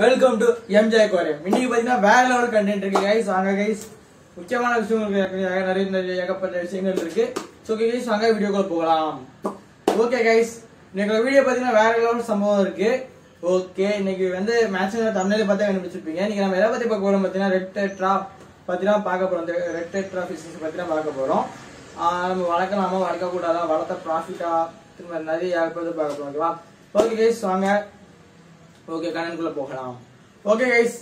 Welcome to MJ corium இன்னைக்கு பாத்தீங்கன்னா வேற லெவல் கண்டென்ட் இருக்கு கைஸ் வாங்க கைஸ் முக்கியமான விஷயங்கள் நிறைய நிறைய ஏகப்பட்ட விஷயங்கள் இருக்கு. ஸோ கைஸ் வாங்க வீடியோக்குள்ள போகலாம். ஓகே கைஸ் இன்னைக்கு வீடியோ பாத்தீங்கன்னா வேற லெவல் சம்பவம் இருக்கு. ஓகே இன்னைக்கு வந்து மேட்ச் தமிழ்ல பார்த்தா கண்டுபிடிச்சிருப்பீங்க. இன்னைக்கு நம்ம எதை பத்தி பார்க்க போறோம் பாத்தீங்கன்னா ரெட் ட்ராப் பத்திலாம் பார்க்க போறோம். ரெட் டெட்ரா ஃபிஷஸ் பத்தி பார்க்க போறோம். நம்ம வளர்க்கலாமா வளர்க்க கூடாதா வளர்த்த ப்ராஃபிட்டா திரும்ப நிறைய ஏகப்பட்டது பார்க்க போறோம் ஓகே கைஸ் வாங்க. ஓகே கணக்குள்ள போகலாம். ஓகே கைஸ்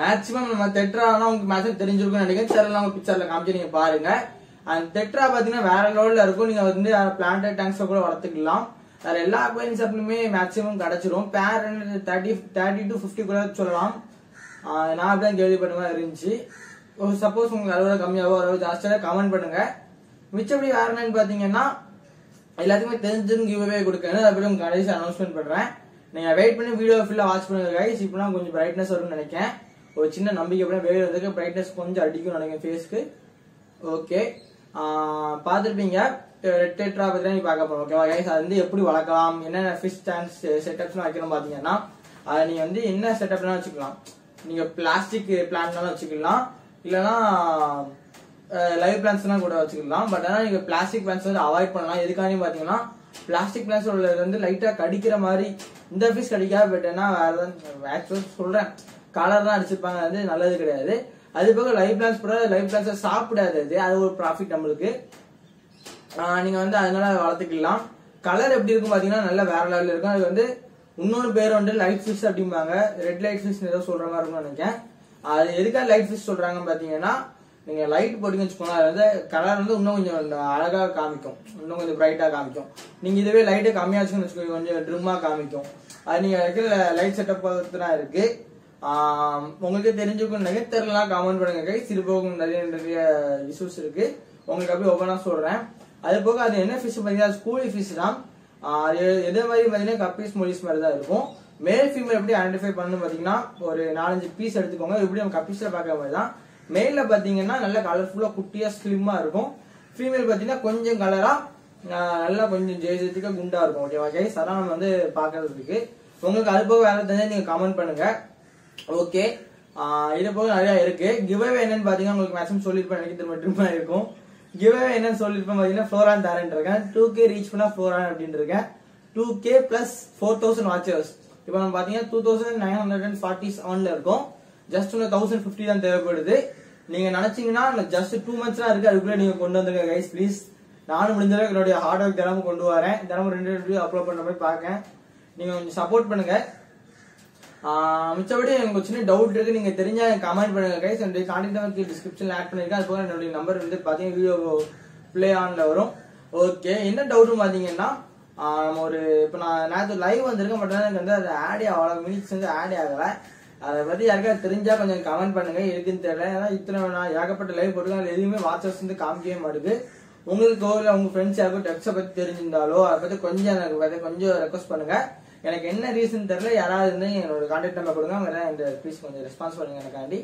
மேக்ஸிமம் நம்ம தெட்ரானா உங்களுக்கு மேக்ஸிமம் தெரிஞ்சிருக்கும் நினைக்கிறேன். தெரியல உங்க பிக்சர்ல காமிச்சு நீங்க பாருங்க. அந்த தெட்ரா பாத்தீங்கன்னா வேற லெவல்ல இருக்கும். நீங்க வந்து பிளான்ட் டேங்க்ஸ் கூட வளர்த்துக்கலாம். வேற எல்லா அக்வைன் அப்படியுமே மேக்ஸிமம் கிடைச்சிரும். பேர் தேர்ட்டி தேர்ட்டி டு ஃபிஃப்டி கூட சொல்லலாம். நான் அப்படிதான் கேள்விப்பட்ட மாதிரி இருந்துச்சு. சப்போஸ் உங்களுக்கு அளவு கம்மியாகவோ அளவு ஜாஸ்தியாக கமெண்ட் பண்ணுங்க. மிச்சப்படி வேற என்னன்னு பாத்தீங்கன்னா எல்லாத்துக்குமே தெரிஞ்சிருந்து கிவ்வே கொடுக்கணும் அப்படி உங்க கடைசி அனௌன்ஸ்மெண்ட் பண்றேன். நீங்க வெயிட் பண்ணி வீடியோ ஃபுல்லா வாட்ச் பண்ணுங்க கைஸ் இப்பலாம் கொஞ்சம் பிரைட்னஸ் வரும்னு நினைக்கிறேன். ஒரு சின்ன நம்பிக்கை அப்படியே வெயில் வந்திருக்கு பிரைட்னஸ் கொஞ்சம் அடிக்கும் நினைக்கிறேன் ஃபேஸ்க்கு ஓகே பார்த்துருப்பீங்க. ரெட் டெட்ரா பத்தி தான் பார்க்க போறோம். ஓகேவா கைஸ் அது வந்து எப்படி வளர்க்கலாம் என்னென்ன ஃபிஷ் ஸ்டாண்ட்ஸ் செட்டப்ஸ்லாம் வைக்கணும் பாத்தீங்கன்னா அதை நீங்க வந்து என்ன செட்டப்லாம் வச்சுக்கலாம். நீங்க பிளாஸ்டிக் பிளான்லாம் வச்சுக்கலாம். இல்லைன்னா லைவ் பிளான்ஸ்லாம் கூட வச்சுக்கலாம். பட் ஆனால் நீங்க பிளாஸ்டிக் பிளான்ஸ் வந்து அவாய்ட் பண்ணலாம். எதுக்காண்டி பாத்தீங்கன்னா பிளாஸ்டிக் பிளாஸ் உள்ளது வந்து லைட்டா கடிக்கிற மாதிரி இந்த ஃபிஷ் கடிக்காம போயிட்டேன்னா வேறு வேற ஆக்சுவல் சொல்றேன். கலர் தான் அடிச்சிருப்பாங்க அது நல்லது கிடையாது. அது போக லைவ் பிளான்ஸ் கூட லைஃப் பிளான்ஸை சாப்பிடாது அது. அது ஒரு ப்ராஃபிட் நம்மளுக்கு. நீங்கள் நீங்க வந்து அதனால வளர்த்துக்கலாம். கலர் எப்படி இருக்கும் பாத்தீங்கன்னா நல்ல வேற லெவலில் இருக்கும். அது வந்து இன்னொரு பேர் வந்து லைட் ஃபிஷ் அப்படிம்பாங்க. ரெட் லைட் ஃபிஷ் ஏதோ சொல்ற மாதிரி இருக்கும்னு நினைக்கிறேன். அது எதுக்காக லைட் ஃபிஷ் சொல்கிறாங்கன்னு பாத்தீங்கன்னா நீங்க லைட் போட்டிங்கன்னு வச்சுக்கோங்க அது வந்து கலர் வந்து இன்னும் கொஞ்சம் அழகா காமிக்கும். இன்னும் கொஞ்சம் பிரைட்டா காமிக்கும். நீங்க இதுவே லைட்டு கம்மியாச்சுன்னு வச்சுக்கோங்க கொஞ்சம் ட்ரிம்மா காமிக்கும். அது நீங்க இருக்கிற லைட் செட்டப் பொறுத்து தான் இருக்கு உங்களுக்கு தெரிஞ்சுக்கணும் நிறைய தெரியலாம் கமெண்ட் பண்ணுங்க கை சிறுபோகும் நிறைய நிறைய இஷ்யூஸ் இருக்கு. உங்களுக்கு அப்படியே ஒவ்வொன்றா சொல்றேன். அது போக அது என்ன ஃபிஷ் பார்த்தீங்கன்னா ஸ்கூல் ஃபிஷ் தான். அது எதே மாதிரி பார்த்தீங்கன்னா கப்பீஸ் மொழிஸ் மாதிரி தான் இருக்கும். மேல் ஃபீமேல் எப்படி ஐடென்டிஃபை பண்ணணும் பார்த்தீங்கன்னா ஒரு நாலஞ்சு பீஸ் எடுத்துக்கோங்க. எப்படி நம்ம கப்பீஸில் பார்க்குற மாதிரி தான். மேல பார்த்தீங்கன்னா நல்ல கலர்ஃபுல்லாக குட்டியாக ஸ்லிம்மாக இருக்கும். ஃபீமேல் பார்த்தீங்கன்னா கொஞ்சம் கலரா நல்லா கொஞ்சம் ஜெயிச்சதுக்கு குண்டா இருக்கும் ஓகேவா கைஸ் அதான் நம்ம வந்து பார்க்கறதுக்கு உங்களுக்கு அது போக வேலை தெரிஞ்சா நீங்க கமெண்ட் பண்ணுங்க. ஓகே இது போக நிறைய இருக்கு. கிவ்அவே என்னன்னு பாத்தீங்கன்னா உங்களுக்கு மேக்ஸிமம் சொல்லிருப்பேன் எனக்கு திரும்ப திரும்ப இருக்கும். கிவ்அவே என்னன்னு சொல்லிருப்பேன் பாத்தீங்கன்னா ஃப்ளோரான் தரேன் இருக்கேன். டூ கே ரீச் பண்ணா ஃப்ளோரான் அப்படின்னு இருக்கேன். Two K plus four thousand watchers இப்போ நம்ம பாத்தீங்கன்னா two thousand nine hundred and forty செவன்ல இருக்கும். ஜஸ்ட் ஒன்று தௌசண்ட் ஃபிஃப்டி தான் தேவைப்படுது. நீங்க நினைச்சீங்கன்னா ஜஸ்ட் டூ மந்த்ஸ் தான் இருக்கு. அதுக்குள்ள நீங்க கொண்டு வந்துருங்க கைஸ் ப்ளீஸ் நானும் முடிஞ்ச அளவுக்கு என்னுடைய ஹார்ட் ஒர்க் தினமும் கொண்டு வரேன். தினமும் ரெண்டு ரெண்டு வீடியோ அப்லோட் பண்ண மாதிரி பார்க்கேன் நீங்க கொஞ்சம் சப்போர்ட் பண்ணுங்க. மிச்சபடி எனக்கு சின்ன டவுட் இருக்கு. நீங்க தெரிஞ்சா கமெண்ட் பண்ணுங்க கைஸ் என்னுடைய கான்டாக்ட் நம்பர் டிஸ்கிரிப்ஷன்ல ஆட் பண்ணிருக்கேன். அது போக என்னுடைய நம்பர் வந்து பாத்தீங்கன்னா வீடியோ பிளே ஆன்ல வரும். ஓகே என்ன டவுட்னு பாத்தீங்கன்னா நம்ம ஒரு இப்போ நான் நேற்று லைவ் வந்திருக்கேன் பட் எனக்கு வந்து அது ஆடே ஆகல. மினிட்ஸ் வந்து ஆடே ஆகலை. அதை பத்தி யாருக்காவது தெரிஞ்சா கொஞ்சம் கமெண்ட் பண்ணுங்க. எதுக்குன்னு தெரியல. ஏன்னா இத்தனை நான் ஏகப்பட்ட லைவ் போட்டுருக்கேன். எதுவுமே வாட்சர்ஸ் வந்து காமிக்கவே மாட்டுது. உங்களுக்கு இல்லை உங்க ஃப்ரெண்ட்ஸ் யாருக்கும் டெக்ஸை பத்தி தெரிஞ்சிருந்தாலோ அதை பத்தி கொஞ்சம் எனக்கு பத்தி கொஞ்சம் ரெக்வஸ்ட் பண்ணுங்க. எனக்கு என்ன ரீசன் தெரியல யாராவது இருந்து என்னோட கான்டாக்ட் நம்பர் கொடுங்க. அவங்க இந்த ப்ளீஸ் கொஞ்சம் ரெஸ்பான்ஸ் பண்ணுங்க எனக்காண்டி.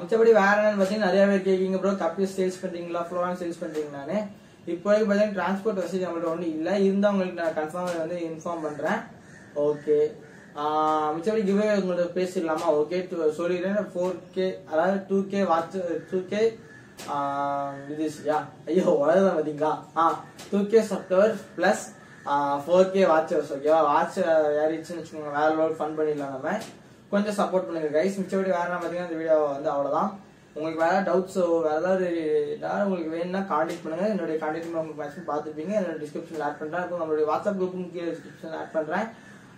மிச்சபடி வேற என்னன்னு பார்த்தீங்கன்னா நிறைய பேர் கேட்கீங்க ப்ரோ கப்பி சேல்ஸ் பண்றீங்களா? ஃப்ளோரான் சேல்ஸ் பண்றீங்க இப்போதைக்கு பார்த்தீங்கன்னா டிரான்ஸ்போர்ட் வசதி நம்மள்ட்ட ஒன்றும் இல்லை. இருந்தால் உங்களுக்கு நான் கன்ஃபார்ம் வந்து இன்ஃபார்ம் பண்றேன். ஓகே மிச்சபடி கிவே உங்கள்ட்ட பேசிடலாமா? ஓகே சொல்லிடுறேன். ஃபோர் கே அதாவது two K watch two K இது யா ஐயோ உலகம் பார்த்தீங்களா ஆ டூ கே சப்டவர் பிளஸ் ஃபோர் கே வாட்சர்ஸ் ஓகேவா வாட்ச் யாரிச்சுன்னு வச்சுக்கோங்க. வேற லோட் ஃபன் பண்ணிடலாம் நம்ம. கொஞ்சம் சப்போர்ட் பண்ணுங்க கைஸ் மிச்சபடி வேற என்ன பார்த்தீங்கன்னா இந்த வீடியோ வந்து அவ்வளோதான் உங்களுக்கு வேற டவுட்ஸோ வேற ஏதாவது ஏதாவது உங்களுக்கு வேணும்னா கான்டாக்ட் பண்ணுங்க. என்னுடைய கான்டெக்ட் நம்பர் உங்களுக்கு மேக்ஸிமம் பார்த்துருப்பீங்க என்னோட டிஸ்கிரிப்ஷனில் ஆட் பண்ணுறேன் அப்புறம் நம்மளுடைய வாட்ஸ்அப் குரூப்பும் கீழே டிஸ்கிரிப்ஷனில் ஆட் பண்ணுறேன்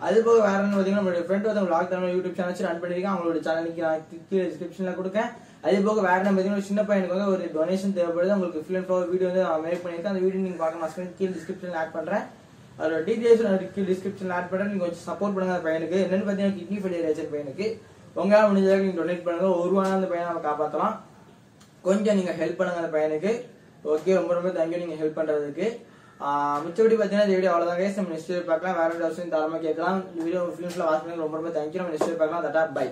அது போக வேற என்ன பார்த்தீங்கன்னா நம்மளுடைய ஃப்ரெண்ட் வந்து லாக் தரணும் யூடியூப் சேனல் ரன் பண்ணிருக்கேன் அவங்களோட சேனலுக்கு நான் கீழே டிஸ்கிரிப்ஷனில் கொடுக்கேன். அது போக வேற என்ன பார்த்தீங்கன்னா ஒரு சின்ன பையனுக்கு வந்து ஒரு டொனேஷன் தேவைப்படுது. உங்களுக்கு ஃபில் அண்ட் ஃப்ளவர் வீடியோ வந்து நான் மேக் பண்ணியிருக்கேன். அந்த வீடியோ நீங்கள் பார்க்க நான் கீழே டிஸ்கிரிப்ஷனில் ஆட் பண்ணுறேன் அதோட டீடைல்ஸ் நான் கீழே டிஸ்கிரிப்ஷனில் ஆட் பண்ணுறேன் நீங்கள் கொஞ்சம் சப்போர்ட் பண்ணுங்க அந்த பையனுக்கு. என்னன்னு பார்த்தீங்கன்னா கிட்னி ஃபெயிலியர் ஆச்சு பையனுக்கு. உங்களால் முடிஞ்சதாக நீங்கள் டொனேட் பண்ணுங்க. ஒரு ரூபாய் அந்த பையனை நம்ம காப்பாற்றலாம் கொஞ்சம் நீங்க ஹெல்ப் பண்ணுங்க அந்த பையனுக்கு. ஓகே ரொம்ப ரொம்ப தேங்க்யூ நீங்க ஹெல்ப் பண்றதுக்கு. மிச்சபடி பார்த்தீங்கன்னா இந்த வீடியோ அவ்வளோதான் கைஸ் நம்ம நெக்ஸ்ட் பார்க்கலாம். வேற ஒரு விஷயம் தாராளமாக கேட்கலாம். இந்த வீடியோ ஃபிலிம்ஸ்ல வாட்ச் பண்ணி ரொம்ப ரொம்ப தேங்க்யூ நம்ம நெக்ஸ்ட் பார்க்கலாம். தட்டா பை